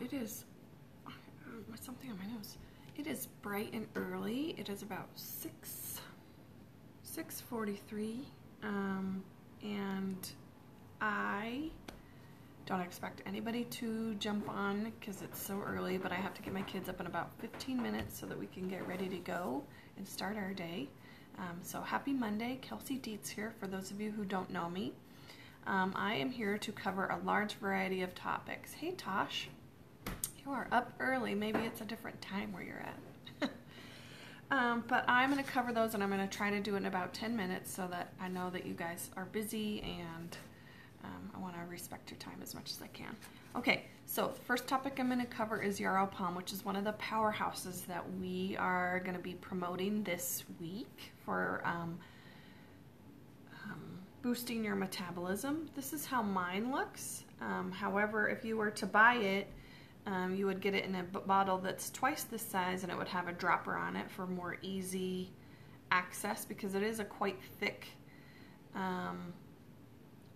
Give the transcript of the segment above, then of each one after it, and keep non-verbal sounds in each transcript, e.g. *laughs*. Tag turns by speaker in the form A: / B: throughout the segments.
A: it is uh, something on my nose. It is bright and early. It is about 6, 6.43. Um, and I don't expect anybody to jump on because it's so early, but I have to get my kids up in about 15 minutes so that we can get ready to go and start our day. Um, so happy Monday. Kelsey Dietz here for those of you who don't know me. Um, I am here to cover a large variety of topics. Hey Tosh, you are up early. Maybe it's a different time where you're at. *laughs* um, but I'm going to cover those and I'm going to try to do it in about 10 minutes so that I know that you guys are busy and um, I want to respect your time as much as I can. Okay, so first topic I'm going to cover is Yarrow Pom, which is one of the powerhouses that we are going to be promoting this week for um, um, boosting your metabolism. This is how mine looks. Um, however, if you were to buy it, um, you would get it in a bottle that's twice this size and it would have a dropper on it for more easy access because it is a quite thick um,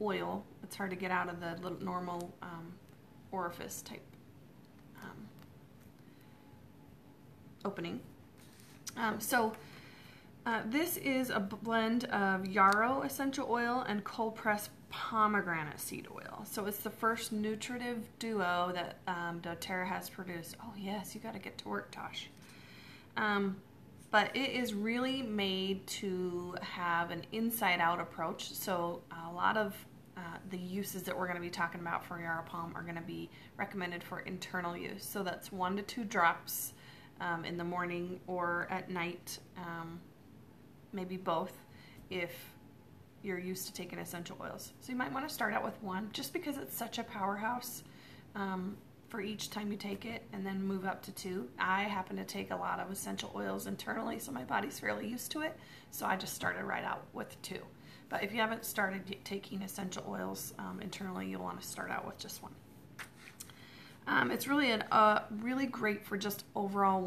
A: oil. It's hard to get out of the little normal um, orifice type um, opening. Um, so uh, this is a blend of yarrow essential oil and cold pressed pomegranate seed oil. So it's the first nutritive duo that um, doTERRA has produced. Oh yes, you got to get to work, Tosh. Um, but it is really made to have an inside-out approach. So a lot of uh, the uses that we're going to be talking about for Yarrow pom are going to be recommended for internal use. So that's one to two drops um, in the morning or at night, um, maybe both, if you're used to taking essential oils. So you might want to start out with one just because it's such a powerhouse um, for each time you take it and then move up to two. I happen to take a lot of essential oils internally so my body's fairly used to it. So I just started right out with two. But if you haven't started taking essential oils um, internally, you'll want to start out with just one. Um, it's really an, uh, really great for just overall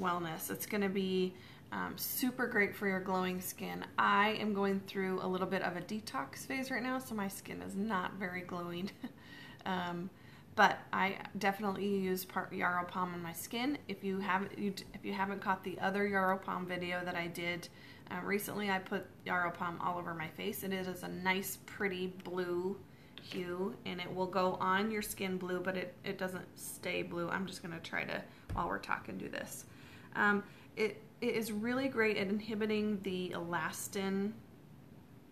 A: wellness. It's going to be um, super great for your glowing skin. I am going through a little bit of a detox phase right now, so my skin is not very glowing. *laughs* um, but I definitely use part Yarrow Pom on my skin. If you haven't, you, if you haven't caught the other Yarrow Pom video that I did uh, recently, I put Yarrow Pom all over my face, it is a nice, pretty blue hue, and it will go on your skin blue, but it, it doesn't stay blue. I'm just gonna try to, while we're talking, do this. Um, it, it is really great at inhibiting the elastin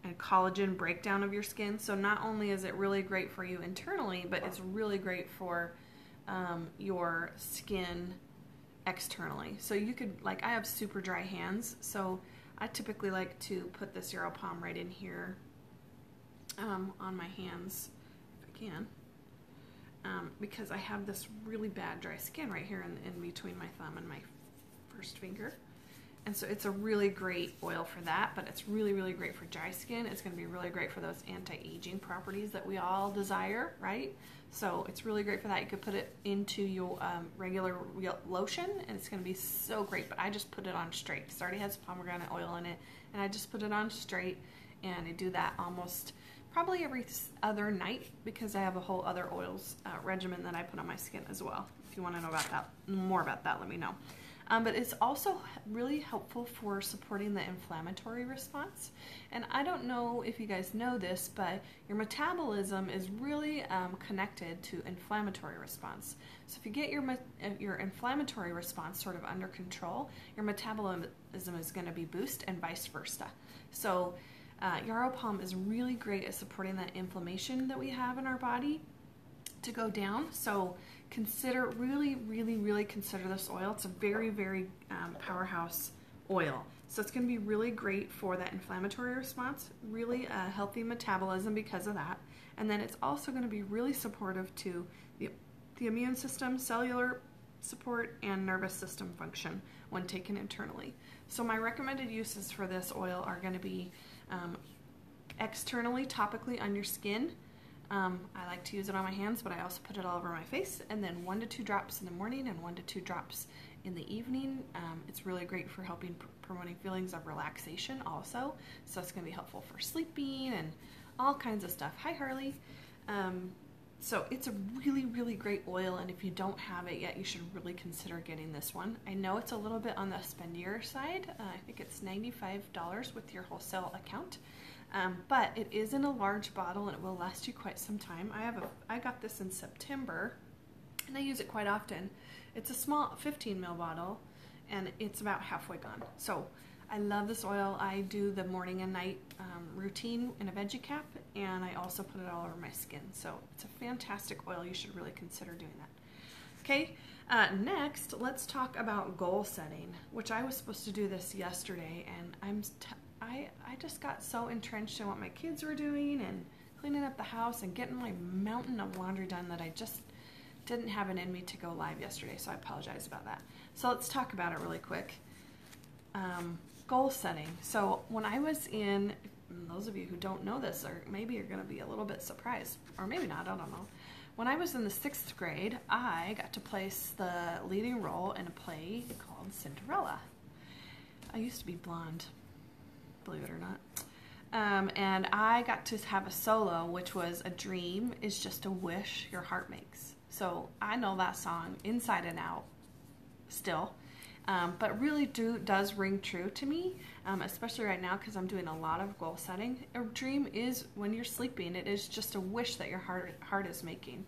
A: and collagen breakdown of your skin. So not only is it really great for you internally, but it's really great for um, your skin externally. So you could, like I have super dry hands, so I typically like to put this Yarrow Pom right in here um, on my hands, if I can. Um, because I have this really bad dry skin right here in, in between my thumb and my first finger. And so it's a really great oil for that, but it's really, really great for dry skin. It's gonna be really great for those anti-aging properties that we all desire, right? So it's really great for that. You could put it into your um, regular lotion and it's gonna be so great, but I just put it on straight. It already has pomegranate oil in it and I just put it on straight and I do that almost probably every other night because I have a whole other oils uh, regimen that I put on my skin as well. If you wanna know about that, more about that, let me know. Um, but it's also really helpful for supporting the inflammatory response. And I don't know if you guys know this, but your metabolism is really um, connected to inflammatory response. So if you get your, uh, your inflammatory response sort of under control, your metabolism is going to be boosted and vice versa. So uh, Yarrow pom is really great at supporting that inflammation that we have in our body to go down. So consider, really, really, really consider this oil. It's a very, very um, powerhouse oil. So it's going to be really great for that inflammatory response, really a healthy metabolism because of that. And then it's also going to be really supportive to the, the immune system, cellular support, and nervous system function when taken internally. So my recommended uses for this oil are going to be um, externally, topically on your skin, um, I like to use it on my hands, but I also put it all over my face, and then one to two drops in the morning and one to two drops in the evening. Um, it's really great for helping pr promoting feelings of relaxation also, so it's going to be helpful for sleeping and all kinds of stuff. Hi, Harley. Um, so it's a really, really great oil, and if you don't have it yet, you should really consider getting this one. I know it's a little bit on the spendier side. Uh, I think it's $95 with your wholesale account. Um, but it is in a large bottle and it will last you quite some time. I have a, I got this in September and I use it quite often. It's a small 15 ml bottle and it's about halfway gone. So I love this oil. I do the morning and night um, routine in a veggie cap and I also put it all over my skin. So it's a fantastic oil. You should really consider doing that. Okay, uh, next let's talk about goal setting, which I was supposed to do this yesterday and I'm I, I just got so entrenched in what my kids were doing and cleaning up the house and getting my mountain of laundry done that I just didn't have it in me to go live yesterday, so I apologize about that. So let's talk about it really quick. Um, goal setting. So when I was in, those of you who don't know this, or maybe you're going to be a little bit surprised, or maybe not, I don't know. When I was in the sixth grade, I got to place the leading role in a play called Cinderella. I used to be blonde believe it or not. Um, and I got to have a solo, which was A Dream is Just a Wish Your Heart Makes. So I know that song inside and out still. Um, but really do does ring true to me, um, especially right now because I'm doing a lot of goal setting. A dream is when you're sleeping; it is just a wish that your heart heart is making.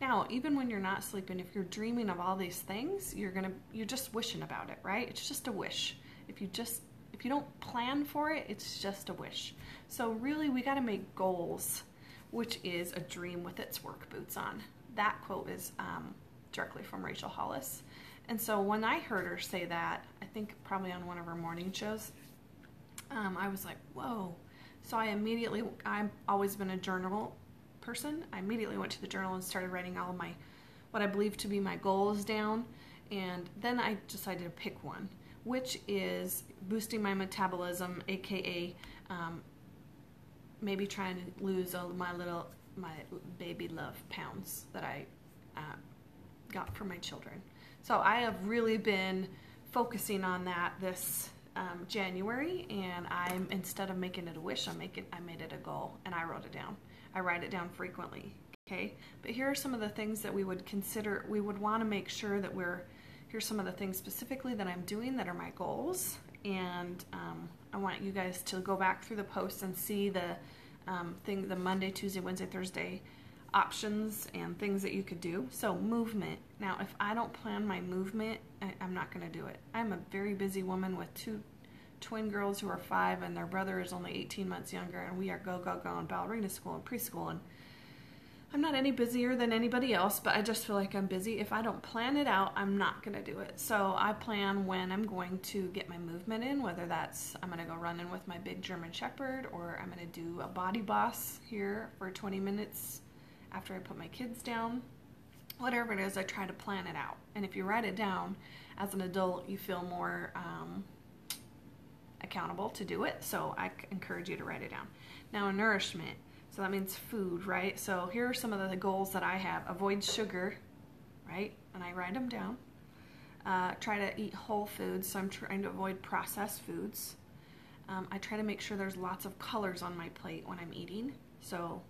A: Now, even when you're not sleeping, if you're dreaming of all these things, you're gonna you're just wishing about it, right? It's just a wish. If you just if you don't plan for it, it's just a wish. So really, we got to make goals, which is a dream with its work boots on. That quote is um, directly from Rachel Hollis. And so when I heard her say that, I think probably on one of her morning shows, um, I was like, whoa. So I immediately, I've always been a journal person. I immediately went to the journal and started writing all of my, what I believe to be my goals down. And then I decided to pick one which is boosting my metabolism, aka um, maybe trying to lose all my little my baby love pounds that I uh, got for my children. So I have really been focusing on that this um, January, and I'm instead of making it a wish, I make it I made it a goal, and I wrote it down. I write it down frequently. Okay, but here are some of the things that we would consider. We would want to make sure that we're here's some of the things specifically that I'm doing that are my goals. And um, I want you guys to go back through the posts and see the um, thing, the Monday, Tuesday, Wednesday, Thursday options and things that you could do. So movement. Now, if I don't plan my movement, I, I'm not going to do it. I'm a very busy woman with two twin girls who are five and their brother is only 18 months younger and we are go, go, go in ballerina school and preschool and I'm not any busier than anybody else, but I just feel like I'm busy. If I don't plan it out, I'm not going to do it. So I plan when I'm going to get my movement in, whether that's I'm going to go running with my big German Shepherd or I'm going to do a body boss here for 20 minutes after I put my kids down. Whatever it is, I try to plan it out. And if you write it down as an adult, you feel more um, accountable to do it. So I encourage you to write it down. Now, nourishment so that means food, right? So here are some of the goals that I have. Avoid sugar, right? And I write them down. Uh, try to eat whole foods, so I'm trying to avoid processed foods. Um, I try to make sure there's lots of colors on my plate when I'm eating, so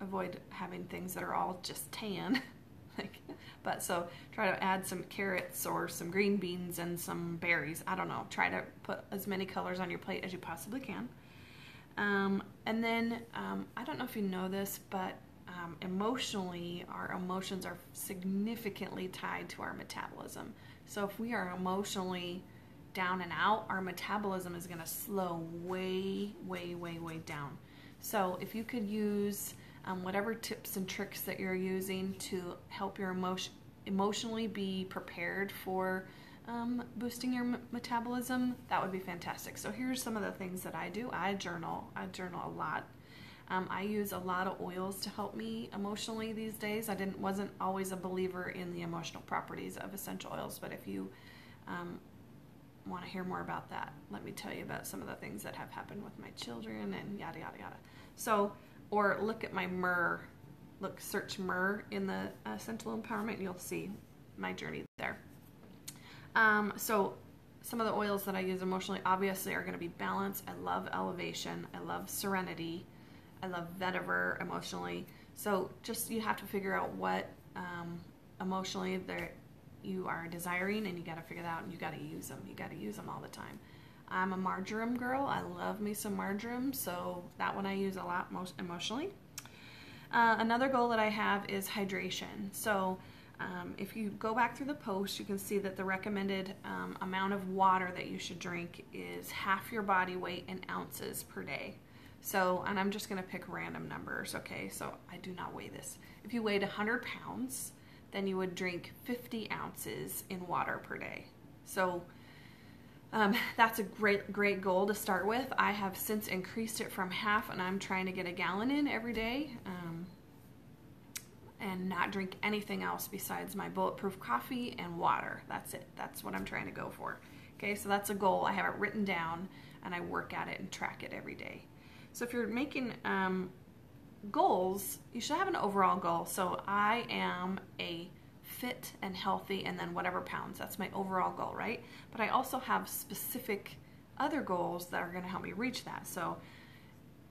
A: avoid having things that are all just tan. *laughs* like, but so try to add some carrots or some green beans and some berries. I don't know. Try to put as many colors on your plate as you possibly can. Um, and then, um, I don't know if you know this, but um, emotionally, our emotions are significantly tied to our metabolism. So if we are emotionally down and out, our metabolism is going to slow way, way, way, way down. So if you could use um, whatever tips and tricks that you're using to help your emotion emotionally be prepared for um, boosting your metabolism, that would be fantastic. So here's some of the things that I do. I journal. I journal a lot. Um, I use a lot of oils to help me emotionally these days. I didn't wasn't always a believer in the emotional properties of essential oils, but if you um, want to hear more about that, let me tell you about some of the things that have happened with my children and yada yada yada. So, or look at my myrrh. Look, search myrrh in the essential empowerment, and you'll see my journey there. Um, so some of the oils that I use emotionally obviously are going to be balance. I love elevation. I love serenity. I love vetiver emotionally. So just you have to figure out what um, emotionally there you are desiring, and you got to figure that out, and you got to use them. You got to use them all the time. I'm a marjoram girl. I love me some marjoram, so that one I use a lot most emotionally. Uh, another goal that I have is hydration. So um, if you go back through the post, you can see that the recommended um, amount of water that you should drink is half your body weight in ounces per day. So, and I'm just going to pick random numbers, okay? So I do not weigh this. If you weighed 100 pounds, then you would drink 50 ounces in water per day. So um, *laughs* that's a great, great goal to start with. I have since increased it from half, and I'm trying to get a gallon in every day. Um, and not drink anything else besides my bulletproof coffee and water. That's it. That's what I'm trying to go for. Okay, so that's a goal. I have it written down and I work at it and track it every day. So if you're making um, goals, you should have an overall goal. So I am a fit and healthy and then whatever pounds. That's my overall goal, right? But I also have specific other goals that are going to help me reach that. So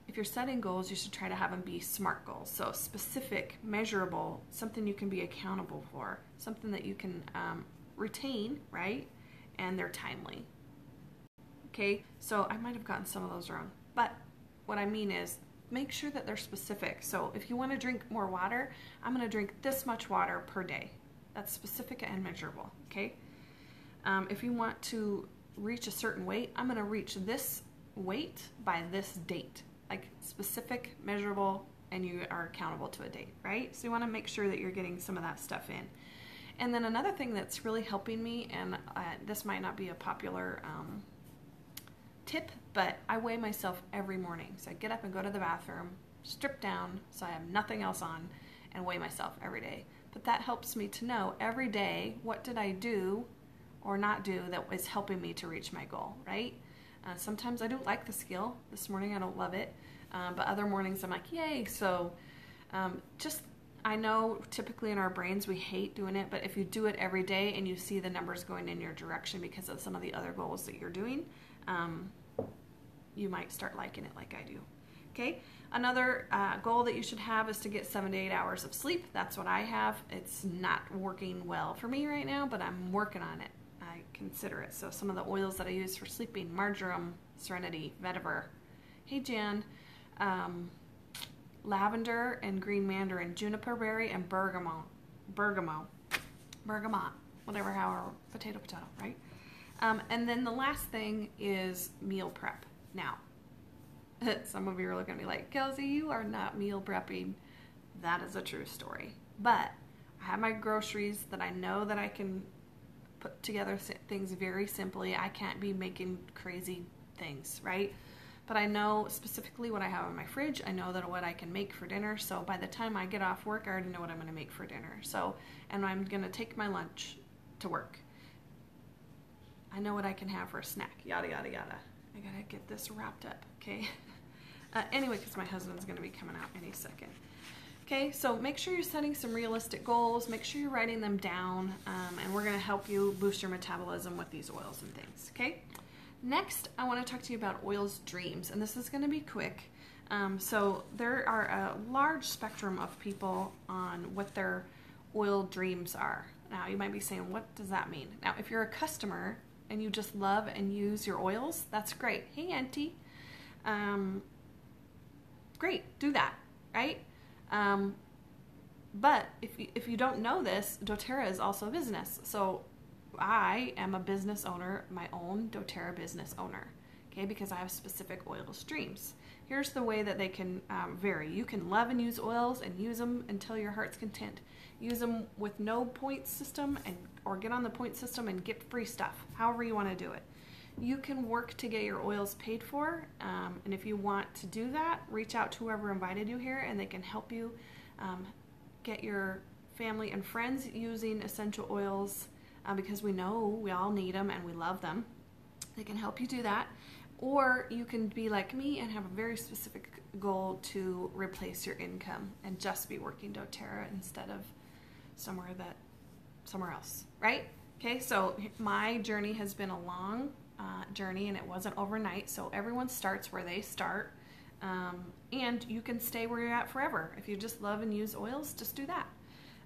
A: if you're setting goals, you should try to have them be SMART goals. So specific, measurable, something you can be accountable for, something that you can um, retain, right? And they're timely. Okay, so I might have gotten some of those wrong, but what I mean is make sure that they're specific. So if you want to drink more water, I'm going to drink this much water per day. That's specific and measurable, okay? Um, if you want to reach a certain weight, I'm going to reach this weight by this date like specific, measurable, and you are accountable to a date, right? So you want to make sure that you're getting some of that stuff in. And then another thing that's really helping me, and uh, this might not be a popular um, tip, but I weigh myself every morning. So I get up and go to the bathroom, strip down so I have nothing else on, and weigh myself every day. But that helps me to know every day what did I do or not do that was helping me to reach my goal, right? Uh, sometimes I don't like the scale. This morning I don't love it, um, but other mornings I'm like, yay. So um, just, I know typically in our brains we hate doing it, but if you do it every day and you see the numbers going in your direction because of some of the other goals that you're doing, um, you might start liking it like I do. Okay, another uh, goal that you should have is to get seven to eight hours of sleep. That's what I have. It's not working well for me right now, but I'm working on it I consider it. So some of the oils that I use for sleeping, marjoram, serenity, vetiver. Hey Jan, um, lavender and green mandarin, juniper berry and bergamot, bergamot, bergamot, whatever, however, potato, potato, right? Um, and then the last thing is meal prep. Now, *laughs* some of you are looking at me like, Kelsey, you are not meal prepping. That is a true story. But I have my groceries that I know that I can put together things very simply. I can't be making crazy things, right? But I know specifically what I have in my fridge. I know that what I can make for dinner. So by the time I get off work, I already know what I'm going to make for dinner. So, and I'm going to take my lunch to work. I know what I can have for a snack. Yada yada yada. I gotta get this wrapped up, okay? *laughs* Uh, anyway, because my husband's going to be coming out any second. Okay, so make sure you're setting some realistic goals. Make sure you're writing them down, um, and we're going to help you boost your metabolism with these oils and things. Okay, next I want to talk to you about oils dreams, and this is going to be quick. Um, so there are a large spectrum of people on what their oil dreams are. Now you might be saying, what does that mean? Now, if you're a customer and you just love and use your oils, that's great. Hey, Auntie. Um, great, do that, right? Um, but if you, if you don't know this, doTERRA is also a business. So I am a business owner, my own doTERRA business owner, okay, because I have specific oil streams. Here's the way that they can um, vary. You can love and use oils and use them until your heart's content. Use them with no point system and or get on the point system and get free stuff, however you want to do it. You can work to get your oils paid for, um, and if you want to do that, reach out to whoever invited you here and they can help you um, get your family and friends using essential oils uh, because we know we all need them and we love them. They can help you do that. Or you can be like me and have a very specific goal to replace your income and just be working doTERRA instead of somewhere that somewhere else, right? Okay, so my journey has been a long uh, journey and it wasn't overnight. So everyone starts where they start. Um, and you can stay where you're at forever. If you just love and use oils, just do that.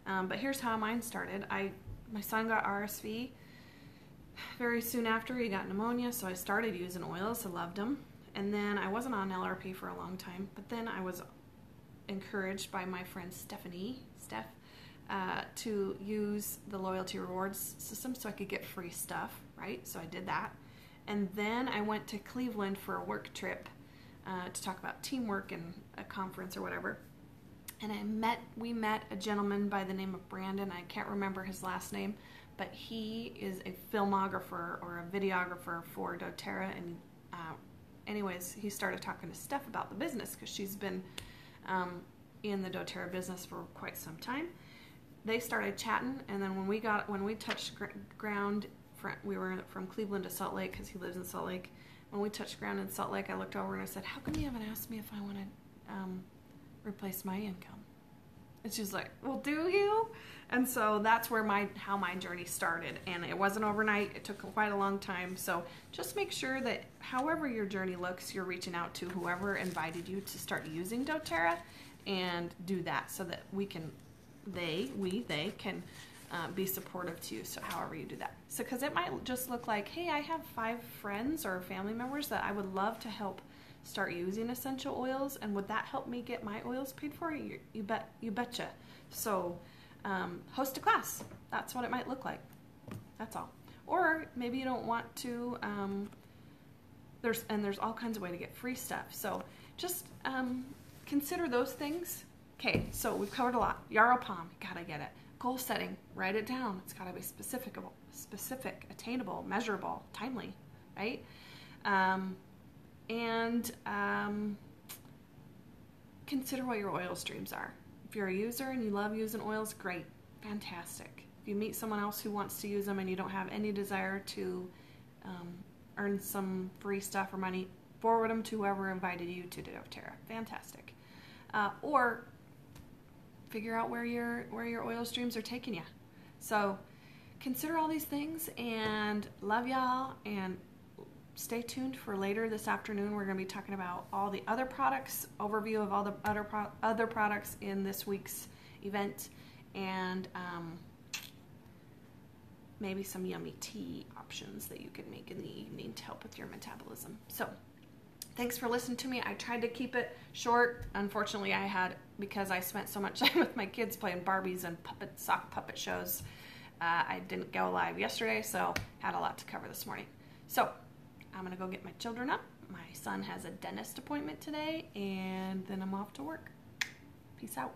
A: Um, but here's how mine started. I my son got RSV very soon after he got pneumonia, so I started using oils. I loved them, and then I wasn't on LRP for a long time. But then I was encouraged by my friend Stephanie, Steph, uh, to use the loyalty rewards system so I could get free stuff. Right, so I did that, and then I went to Cleveland for a work trip uh, to talk about teamwork and a conference or whatever and I met we met a gentleman by the name of Brandon. I can't remember his last name, but he is a filmographer or a videographer for DoTerra. And uh, anyways, he started talking to Steph about the business because she's been um, in the DoTerra business for quite some time. They started chatting, and then when we got when we touched gr- ground, we were from Cleveland to Salt Lake because he lives in Salt Lake. When we touched ground in Salt Lake, I looked over and I said, "How come you haven't asked me if I wanted?" Um, replace my income. And she's like, "Well, do you?" And so that's where my how my journey started, and it wasn't overnight. It took quite a long time. So just make sure that however your journey looks, you're reaching out to whoever invited you to start using DoTerra, and do that so that we can, they, we, they can uh, be supportive to you. So however you do that. So because it might just look like, hey, I have five friends or family members that I would love to help start using essential oils and would that help me get my oils paid for? You, you bet you betcha. So um, host a class. That's what it might look like. That's all. Or maybe you don't want to um, there's and there's all kinds of way to get free stuff. So just um, consider those things. Okay so we've covered a lot. Yarrow pom gotta get it goal setting write it down it's got to be specific specific attainable measurable timely right um, and um, consider what your oil streams are. If you're a user and you love using oils, great, fantastic. If you meet someone else who wants to use them and you don't have any desire to um, earn some free stuff or money, forward them to whoever invited you to doTERRA. Fantastic. Uh, or figure out where your where your oil streams are taking you. So consider all these things and love y'all and stay tuned for later this afternoon. We're going to be talking about all the other products, overview of all the other pro- other products in this week's event, and um, maybe some yummy tea options that you can make in the evening to help with your metabolism. So, thanks for listening to me. I tried to keep it short. Unfortunately, I had because I spent so much *laughs* time with my kids playing Barbies and puppet sock puppet shows. Uh, I didn't go live yesterday, so had a lot to cover this morning. So I'm gonna go get my children up. My son has a dentist appointment today, and then I'm off to work. Peace out.